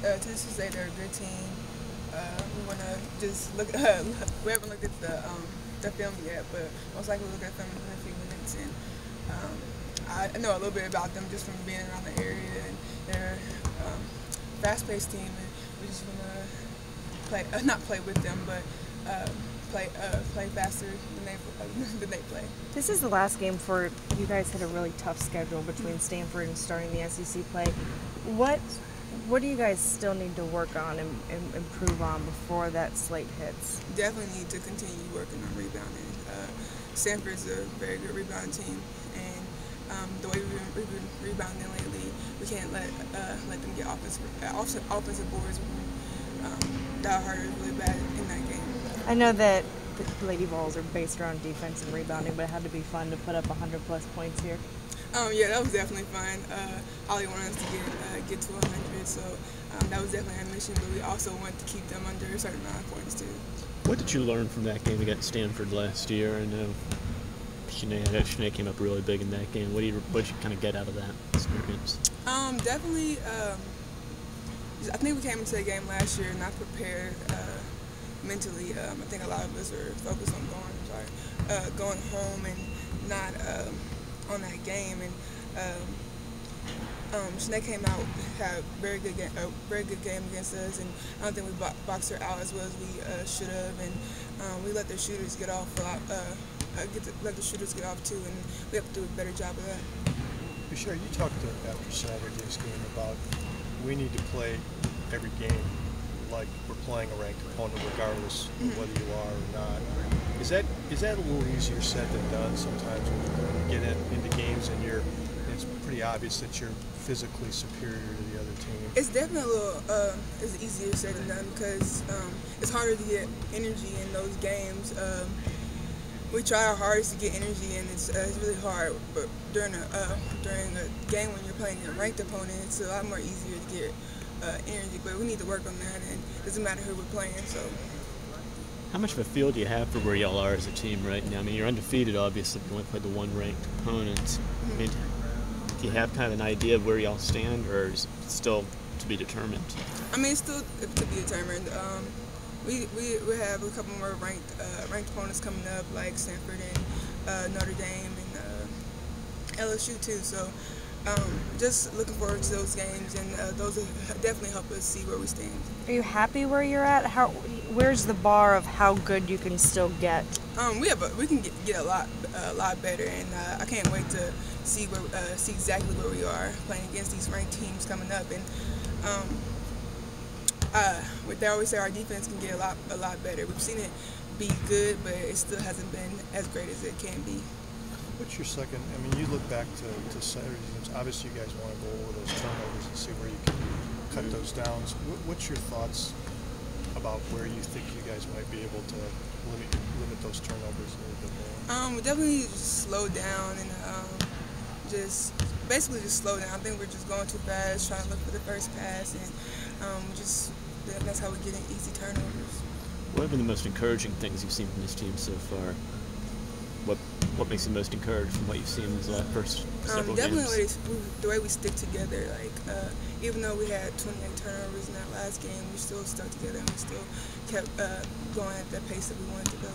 to just say they're a good team. Uh, we want to just look. Uh, we haven't looked at the um, the film yet, but most likely we'll look at them in a few minutes. And um, I know a little bit about them just from being around the area. And they're um, fast-paced team, and we just want to play, uh, not play with them, but uh, play uh, play faster than they than they play. This is the last game for you guys. Had a really tough schedule between Stanford and starting the SEC play. What what do you guys still need to work on and, and improve on before that slate hits? Definitely need to continue working on rebounding. Uh, Stanford's a very good rebounding team, and um, the way we've been, we've been, rebounding lately, we can't let uh, let them get offensive uh, offensive boards. Um, that hurt really bad in that game. I know that the Lady Vols are based around defense and rebounding, but it had to be fun to put up 100 plus points here. Um, yeah, that was definitely fun. Uh, Holly wanted us to get uh, get to 100, so um, that was definitely our mission. But we also wanted to keep them under a certain amount of points too. What did you learn from that game against Stanford last year? I know Shanae, Shanae came up really big in that game. What did you what did you kind of get out of that experience? Um, definitely. Um, I think we came into the game last year not prepared uh, mentally. Um, I think a lot of us are focused on going, sorry, uh, going home and not um, on that game. And um, um, came out had a very good game, a very good game against us, and I don't think we bo- boxed her out as well as we uh, should have. And um, we let their shooters get off a lot. Uh, uh, get the, let the shooters get off too, and we have to do a better job of that. Sure, you talked after Saturday's game about we need to play every game like we're playing a ranked opponent, regardless of mm-hmm. whether you are or not. Is that is that a little easier said than done? Sometimes when you get in, into games and you're, it's pretty obvious that you're physically superior to the other team. It's definitely a little uh, it's easier said than done because um, it's harder to get energy in those games. Um, we try our hardest to get energy, and it's, uh, it's really hard. But during a uh, during a game when you're playing a ranked opponent, it's a lot more easier to get uh, energy. But we need to work on that, and it doesn't matter who we're playing. So. How much of a feel do you have for where y'all are as a team right now? I mean, you're undefeated, obviously. You only played the one ranked opponent. Mm-hmm. I mean, do you have kind of an idea of where y'all stand, or is it still to be determined? I mean, it's still to be determined. Um, we, we, we have a couple more ranked uh, ranked opponents coming up, like Stanford and uh, Notre Dame and uh, LSU too. So um, just looking forward to those games, and uh, those will definitely help us see where we stand. Are you happy where you're at? How where's the bar of how good you can still get? Um, we have a, we can get, get a lot a lot better, and uh, I can't wait to see where uh, see exactly where we are playing against these ranked teams coming up, and. Um, uh, they always say our defense can get a lot a lot better. We've seen it be good, but it still hasn't been as great as it can be. What's your second? I mean, you look back to, to Saturday games. Obviously, you guys want to go over those turnovers and see where you can cut those down. So what's your thoughts about where you think you guys might be able to limit limit those turnovers a little bit more? Um, we definitely just slow down and um, just basically just slow down. I think we're just going too fast, trying to look for the first pass, and um, just that's how we're getting easy turnovers. What have been the most encouraging things you've seen from this team so far? What what makes you most encouraged from what you've seen in the first um, several um, definitely games? Definitely the way we stick together. Like uh, even though we had 28 turnovers in that last game, we still stuck together and we still kept uh, going at that pace that we wanted to go.